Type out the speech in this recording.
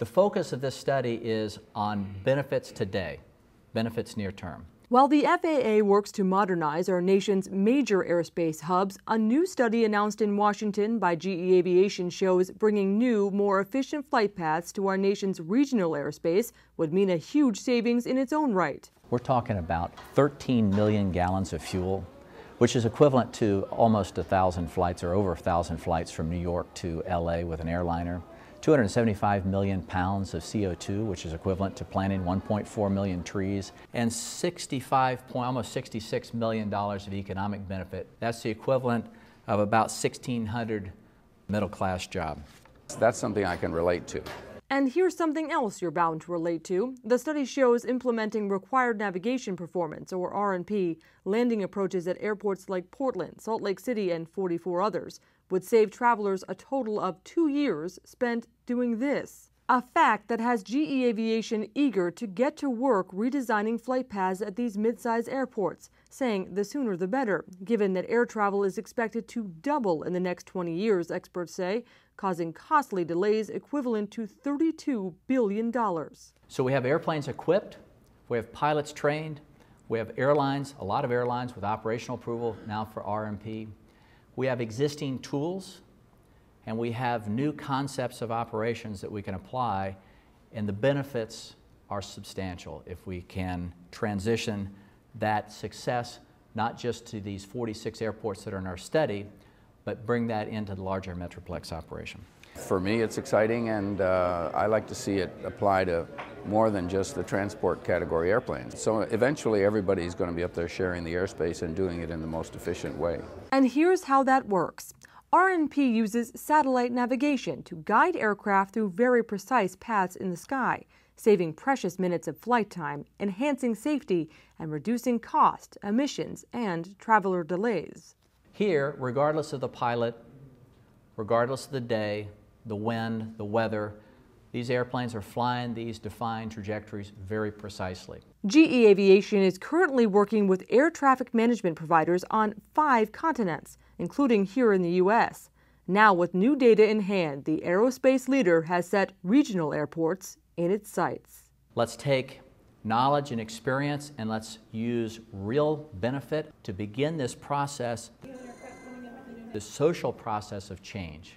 The focus of this study is on benefits today, benefits near term. While the FAA works to modernize our nation's major airspace hubs, a new study announced in Washington by GE Aviation shows bringing new, more efficient flight paths to our nation's regional airspace would mean a huge savings in its own right. We're talking about 13 million gallons of fuel, which is equivalent to almost a thousand flights or over a thousand flights from New York to LA with an airliner. 275 million pounds of CO2, which is equivalent to planting 1.4 million trees, and 65, almost 66 million dollars of economic benefit. That's the equivalent of about 1,600 middle-class jobs. That's something I can relate to. And here's something else you're bound to relate to. The study shows implementing required navigation performance, or RNP, landing approaches at airports like Portland, Salt Lake City, and 44 others would save travelers a total of two years spent doing this. A fact that has GE Aviation eager to get to work redesigning flight paths at these mid-sized airports, saying the sooner the better, given that air travel is expected to double in the next 20 years, experts say, causing costly delays equivalent to $32 billion. So we have airplanes equipped, we have pilots trained, we have airlines, a lot of airlines with operational approval now for RNP. We have existing tools and we have new concepts of operations that we can apply and the benefits are substantial if we can transition that success not just to these 46 airports that are in our study, but bring that into the larger Metroplex operation. For me, it's exciting, and uh, I like to see it apply to more than just the transport category airplanes. So eventually, everybody's going to be up there sharing the airspace and doing it in the most efficient way. And here's how that works. RNP uses satellite navigation to guide aircraft through very precise paths in the sky, saving precious minutes of flight time, enhancing safety, and reducing cost, emissions, and traveler delays. Here, regardless of the pilot, regardless of the day, the wind, the weather, these airplanes are flying these defined trajectories very precisely. GE Aviation is currently working with air traffic management providers on five continents, including here in the U.S. Now, with new data in hand, the aerospace leader has set regional airports in its sights. Let's take knowledge and experience and let's use real benefit to begin this process, the social process of change.